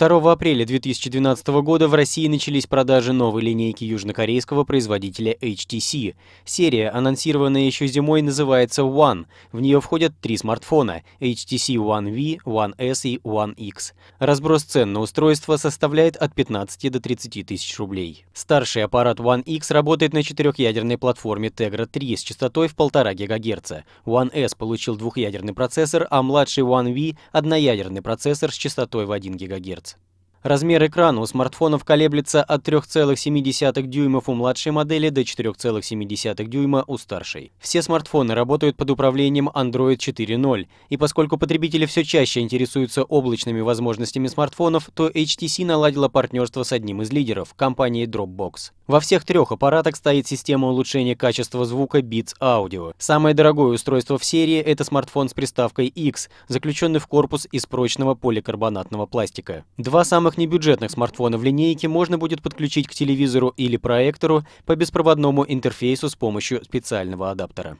2 апреля 2012 года в России начались продажи новой линейки южнокорейского производителя HTC. Серия, анонсированная еще зимой, называется One. В нее входят три смартфона HTC One V, One S и One X. Разброс цен на устройство составляет от 15 до 30 тысяч рублей. Старший аппарат One X работает на четырехъядерной платформе Tegra 3 с частотой в 1,5 ГГц. One S получил двухъядерный процессор, а младший One V – одноядерный процессор с частотой в 1 ГГц. Размер экрана у смартфонов колеблется от 3,7 дюймов у младшей модели до 4,7 дюйма у старшей. Все смартфоны работают под управлением Android 4.0, и поскольку потребители все чаще интересуются облачными возможностями смартфонов, то HTC наладила партнерство с одним из лидеров – компанией Dropbox. Во всех трех аппаратах стоит система улучшения качества звука Beats Audio. Самое дорогое устройство в серии – это смартфон с приставкой X, заключенный в корпус из прочного поликарбонатного пластика. Два самых самых небюджетных смартфонов линейки можно будет подключить к телевизору или проектору по беспроводному интерфейсу с помощью специального адаптера.